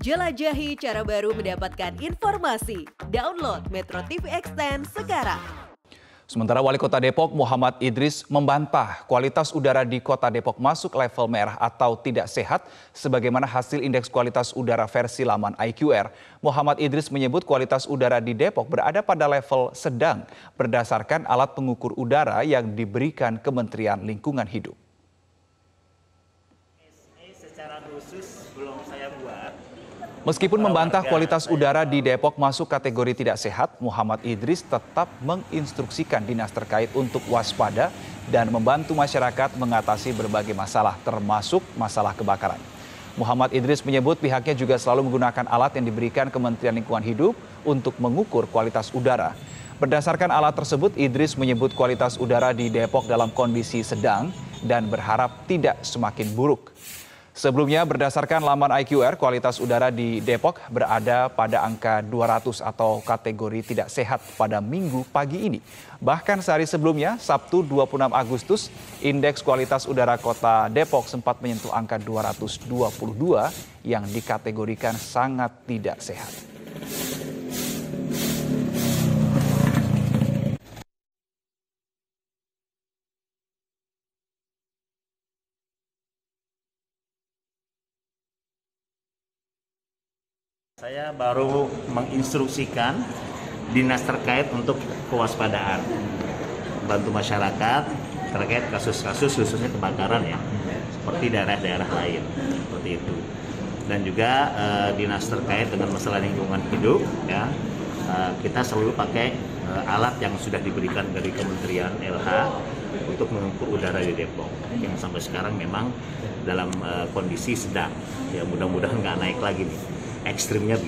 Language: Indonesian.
Jelajahi cara baru mendapatkan informasi. Download Metro TV Extend sekarang. Sementara Wali Kota Depok Muhammad Idris membantah kualitas udara di Kota Depok masuk level merah atau tidak sehat sebagaimana hasil indeks kualitas udara versi laman IQR. Muhammad Idris menyebut kualitas udara di Depok berada pada level sedang berdasarkan alat pengukur udara yang diberikan Kementerian Lingkungan Hidup. Secara khusus belum saya buat. Meskipun membantah kualitas udara di Depok masuk kategori tidak sehat, Muhammad Idris tetap menginstruksikan dinas terkait untuk waspada dan membantu masyarakat mengatasi berbagai masalah termasuk masalah kebakaran. Muhammad Idris menyebut pihaknya juga selalu menggunakan alat yang diberikan Kementerian Lingkungan Hidup untuk mengukur kualitas udara. Berdasarkan alat tersebut, Idris menyebut kualitas udara di Depok dalam kondisi sedang dan berharap tidak semakin buruk. Sebelumnya berdasarkan laman IQR, kualitas udara di Depok berada pada angka 200 atau kategori tidak sehat pada minggu pagi ini. Bahkan sehari sebelumnya, Sabtu 26 Agustus, indeks kualitas udara kota Depok sempat menyentuh angka 222 yang dikategorikan sangat tidak sehat. Saya baru menginstruksikan dinas terkait untuk kewaspadaan, bantu masyarakat terkait kasus-kasus khususnya kebakaran ya, seperti daerah-daerah lain seperti itu. Dan juga eh, dinas terkait dengan masalah lingkungan hidup ya, eh, kita selalu pakai eh, alat yang sudah diberikan dari Kementerian LH untuk mengukur udara di Depok. Yang sampai sekarang memang dalam kondisi sedang. Ya mudah-mudahan nggak naik lagi nih ekstrimnya